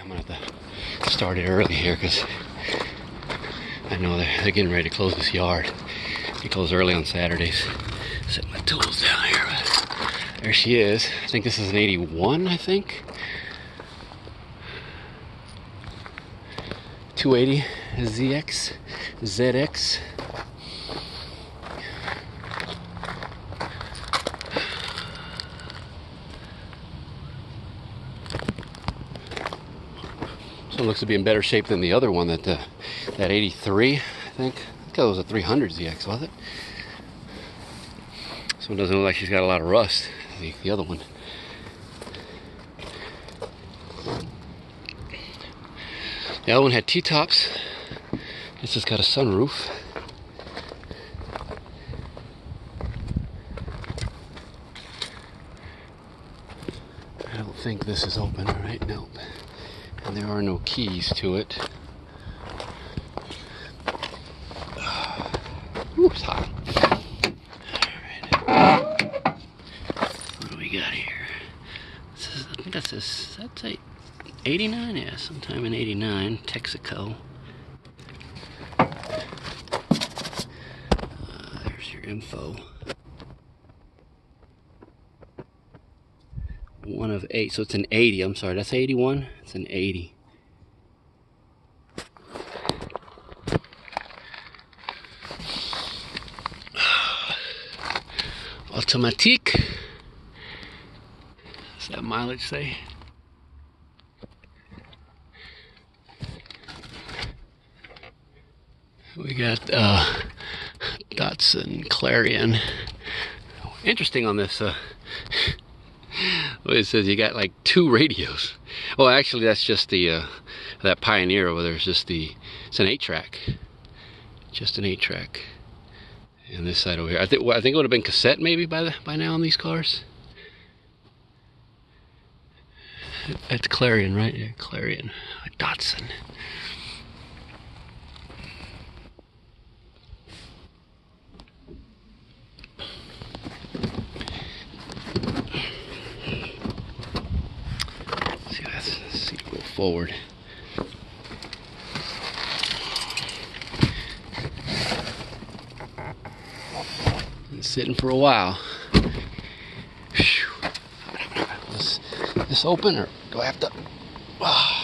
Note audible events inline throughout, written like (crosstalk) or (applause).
I'm gonna have to start it early here because I know they're, they're getting ready to close this yard. They close early on Saturdays. Set my tools down here. There she is. I think this is an 81, I think. 280 ZX, ZX. So looks to be in better shape than the other one that uh, that 83, I think. I think that was a 300 ZX, was it? This one doesn't look like she's got a lot of rust. The, the other one. The other one had T-tops. This has got a sunroof. I don't think this is open, right? Nope. And there are no keys to it. Ooh, it's hot. What do we got here? I think that's this, that's a 89? Yeah, sometime in 89, Texaco. Uh, there's your info. One of eight, so it's an 80. I'm sorry, that's 81. It's an 80. (sighs) Automatic. What's that mileage say? We got uh, Datsun Clarion. Interesting on this. Uh, (laughs) well, it says you got like two radios. Well, actually, that's just the uh, that Pioneer over there. It's just the it's an eight track, just an eight track. And this side over here, I think well, I think it would have been cassette maybe by the by now on these cars. That's Clarion, right? Yeah, Clarion, Datsun. see, let's see, go forward. Been sitting for a while. Is this open or do I have to? Oh,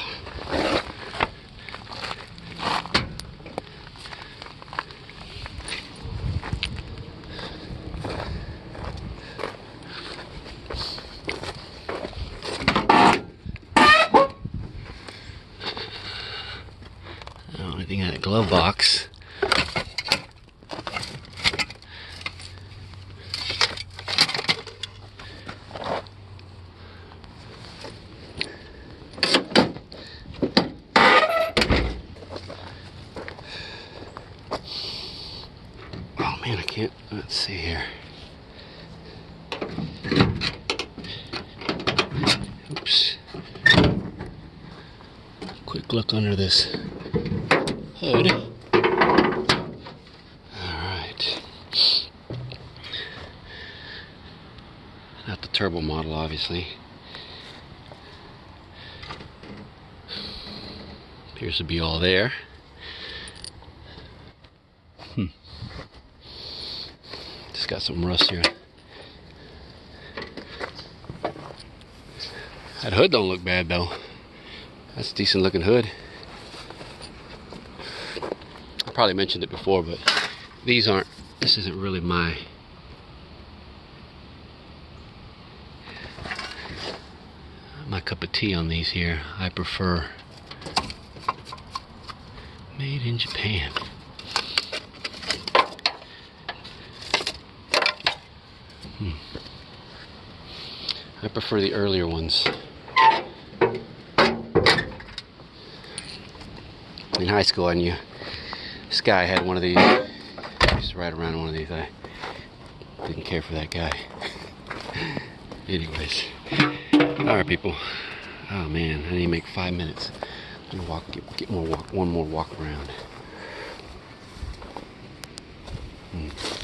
anything in that glove box. Oh man, I can't. Let's see here. Oops. Quick look under this hood. Alright. Not the turbo model, obviously. Appears to be all there. Hmm. Just got some rust here. That hood don't look bad though. That's a decent looking hood. Probably mentioned it before, but these aren't, this isn't really my my cup of tea on these here. I prefer made in Japan. Hmm. I prefer the earlier ones. In high school, I knew this guy had one of these. To ride around one of these. I didn't care for that guy. (laughs) Anyways, all right, people. Oh man, I need to make five minutes. I'm gonna walk, get, get more walk, one more walk around. Hmm.